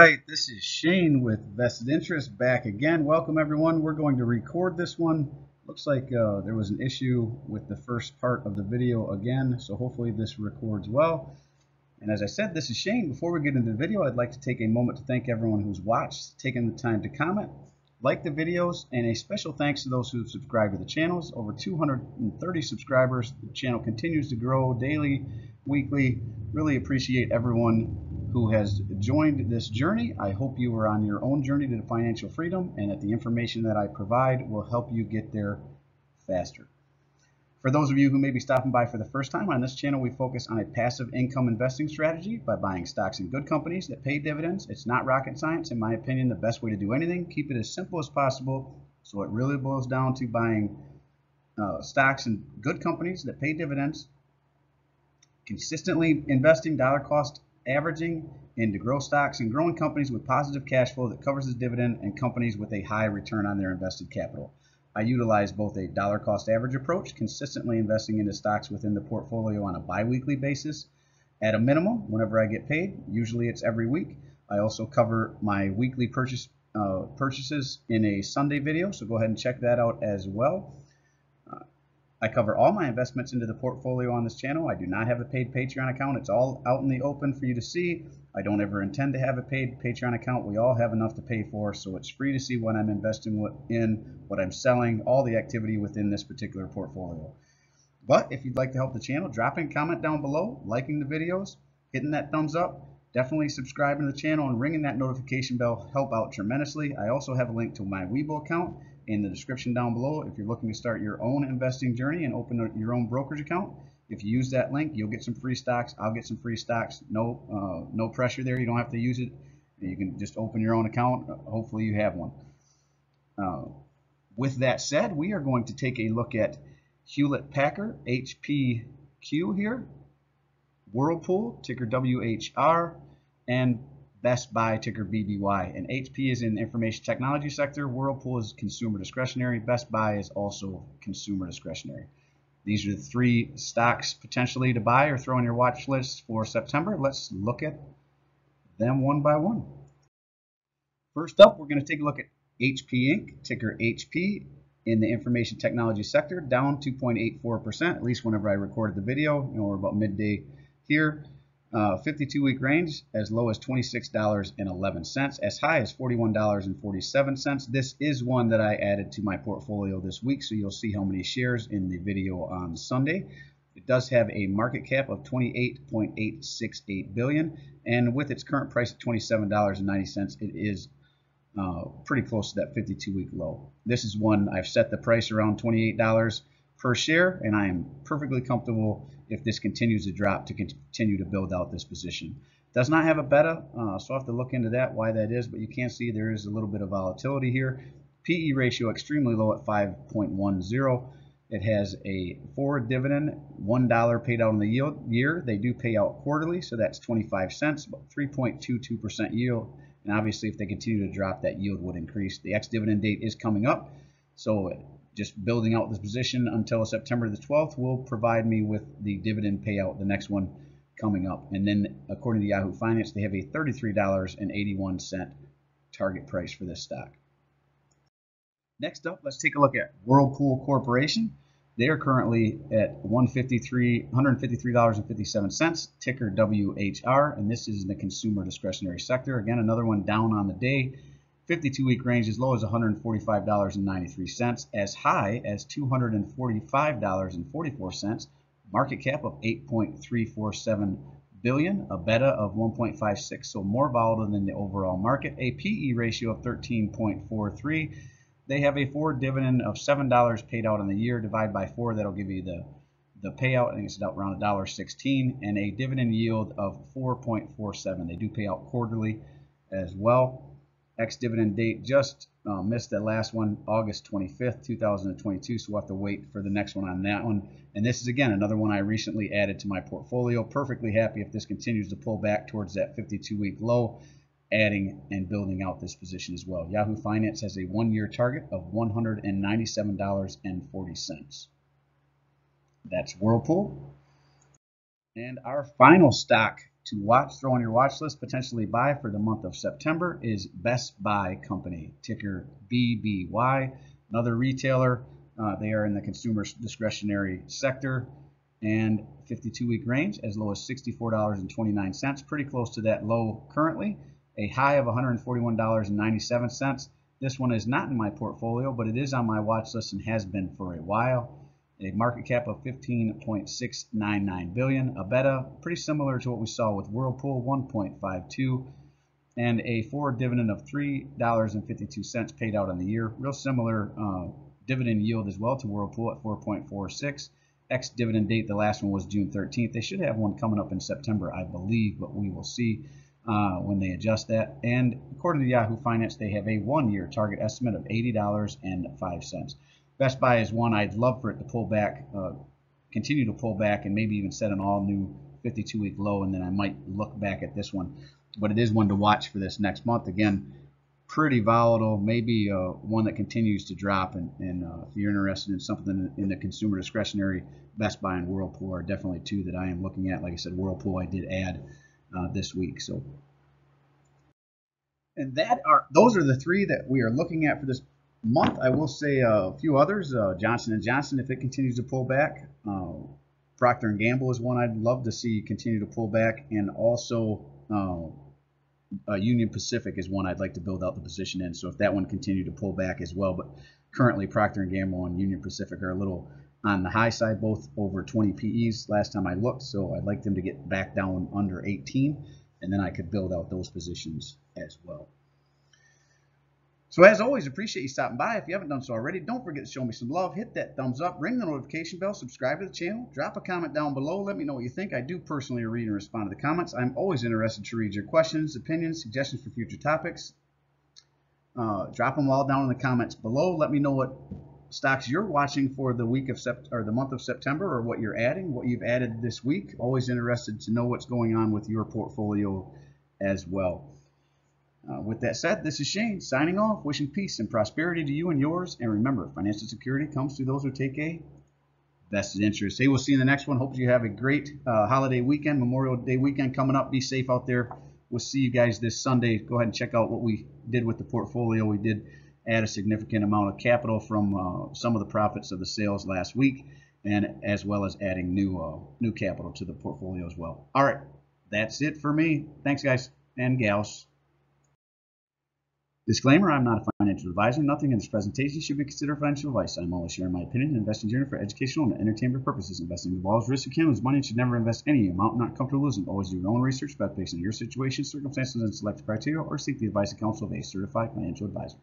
right, this is Shane with Vested Interest back again. Welcome everyone. We're going to record this one. Looks like uh, there was an issue with the first part of the video again, so hopefully this records well. And as I said, this is Shane. Before we get into the video, I'd like to take a moment to thank everyone who's watched, taken the time to comment, like the videos, and a special thanks to those who have subscribed to the channels. Over 230 subscribers. The channel continues to grow daily, weekly. Really appreciate everyone who has joined this journey. I hope you are on your own journey to financial freedom and that the information that I provide will help you get there faster. For those of you who may be stopping by for the first time, on this channel we focus on a passive income investing strategy by buying stocks in good companies that pay dividends. It's not rocket science. In my opinion, the best way to do anything, keep it as simple as possible. So it really boils down to buying uh, stocks in good companies that pay dividends, consistently investing dollar cost averaging into growth stocks and growing companies with positive cash flow that covers the dividend and companies with a high return on their invested capital. I utilize both a dollar cost average approach, consistently investing into stocks within the portfolio on a biweekly basis at a minimum whenever I get paid. Usually it's every week. I also cover my weekly purchase uh, purchases in a Sunday video, so go ahead and check that out as well. I cover all my investments into the portfolio on this channel. I do not have a paid Patreon account. It's all out in the open for you to see. I don't ever intend to have a paid Patreon account. We all have enough to pay for, so it's free to see what I'm investing in, what I'm selling, all the activity within this particular portfolio. But if you'd like to help the channel, dropping a comment down below, liking the videos, hitting that thumbs up, definitely subscribing to the channel and ringing that notification bell help out tremendously. I also have a link to my Webull account in the description down below if you're looking to start your own investing journey and open your own brokerage account. If you use that link, you'll get some free stocks. I'll get some free stocks. No, uh, no pressure there. You don't have to use it. You can just open your own account. Hopefully, you have one. Uh, with that said, we are going to take a look at Hewlett Packard HPQ here, Whirlpool ticker WHR, and Best Buy ticker BBY. And HP is in the information technology sector. Whirlpool is consumer discretionary. Best Buy is also consumer discretionary. These are the three stocks potentially to buy or throw on your watch list for September. Let's look at them one by one. First up, we're going to take a look at HP Inc., ticker HP, in the information technology sector, down 2.84%, at least whenever I recorded the video. You know, we're about midday here. 52-week uh, range as low as $26.11, as high as $41.47. This is one that I added to my portfolio this week, so you'll see how many shares in the video on Sunday. It does have a market cap of 28.868 billion, and with its current price of $27.90, it is uh, pretty close to that 52-week low. This is one I've set the price around $28 per share, and I am perfectly comfortable if this continues to drop to continue to build out this position. Does not have a beta, uh, so I have to look into that, why that is, but you can see there is a little bit of volatility here. PE ratio extremely low at 5.10. It has a forward dividend, $1 paid out in the yield year. They do pay out quarterly, so that's 25 cents, about 3.22% yield. And obviously, if they continue to drop, that yield would increase. The ex-dividend date is coming up, so just building out this position until September the 12th will provide me with the dividend payout, the next one coming up. And then, according to Yahoo Finance, they have a $33.81 target price for this stock. Next up, let's take a look at Whirlpool Corporation. They are currently at 153, $153.57, ticker WHR, and this is in the consumer discretionary sector. Again, another one down on the day. 52 week range as low as $145.93, as high as $245.44, market cap of 8.347 billion, a beta of 1.56, so more volatile than the overall market, a PE ratio of 13.43. They have a forward dividend of $7 paid out in the year, divide by 4, that'll give you the the payout, I think it's around $1.16, and a dividend yield of 4.47. They do pay out quarterly as well ex-dividend date just uh, missed that last one, August 25th, 2022. So we'll have to wait for the next one on that one. And this is again another one I recently added to my portfolio. Perfectly happy if this continues to pull back towards that 52-week low, adding and building out this position as well. Yahoo Finance has a one-year target of $197.40. That's Whirlpool. And our final stock to watch, throw on your watch list, potentially buy for the month of September is Best Buy Company, ticker BBY. Another retailer. Uh, they are in the consumer discretionary sector and 52 week range as low as $64.29, pretty close to that low currently. A high of $141.97. This one is not in my portfolio, but it is on my watch list and has been for a while a market cap of 15.699 billion, a beta pretty similar to what we saw with Whirlpool 1.52 and a forward dividend of $3.52 paid out on the year. Real similar uh, dividend yield as well to Whirlpool at 4.46. Ex dividend date, the last one was June 13th. They should have one coming up in September, I believe, but we will see uh, when they adjust that. And according to Yahoo Finance, they have a one year target estimate of $80.05. Best Buy is one I'd love for it to pull back, uh, continue to pull back, and maybe even set an all new 52 week low, and then I might look back at this one. But it is one to watch for this next month. Again, pretty volatile, maybe uh, one that continues to drop. And, and uh, if you're interested in something in the consumer discretionary, Best Buy and Whirlpool are definitely two that I am looking at. Like I said, Whirlpool I did add uh, this week. So, and that are those are the three that we are looking at for this month, I will say a few others. Uh, Johnson & Johnson, if it continues to pull back. Uh, Procter & Gamble is one I'd love to see continue to pull back. And also uh, uh, Union Pacific is one I'd like to build out the position in. So if that one continued to pull back as well. But currently Procter & Gamble and Union Pacific are a little on the high side, both over 20 PEs last time I looked. So I'd like them to get back down under 18. And then I could build out those positions as well. So as always, appreciate you stopping by. If you haven't done so already, don't forget to show me some love. Hit that thumbs up, ring the notification bell, subscribe to the channel, drop a comment down below. Let me know what you think. I do personally read and respond to the comments. I'm always interested to read your questions, opinions, suggestions for future topics. Uh, drop them all down in the comments below. Let me know what stocks you're watching for the week of sept or the month of September or what you're adding, what you've added this week. Always interested to know what's going on with your portfolio as well. Uh, with that said, this is Shane signing off, wishing peace and prosperity to you and yours. And remember, financial security comes to those who take a vested interest. Hey, we'll see you in the next one. Hope you have a great uh, holiday weekend, Memorial Day weekend coming up. Be safe out there. We'll see you guys this Sunday. Go ahead and check out what we did with the portfolio. We did add a significant amount of capital from uh, some of the profits of the sales last week, and as well as adding new uh, new capital to the portfolio as well. All right, that's it for me. Thanks, guys and gals. Disclaimer, I'm not a financial advisor. Nothing in this presentation should be considered financial advice. I'm only sharing my opinion and investing journey for educational and entertainment purposes. Investing involves risk. You can lose money should never invest any amount not comfortable losing. Always do your own research based on your situation, circumstances, and select criteria, or seek the advice and counsel of a certified financial advisor.